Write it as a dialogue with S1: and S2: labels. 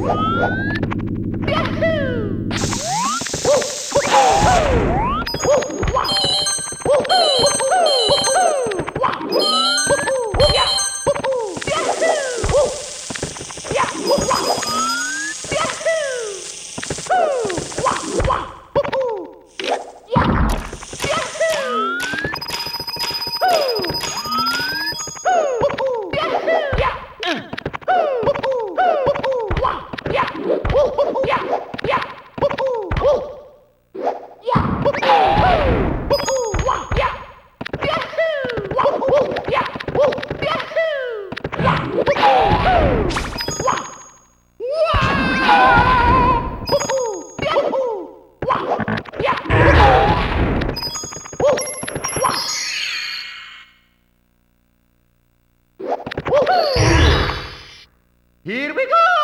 S1: Wow! Here we go!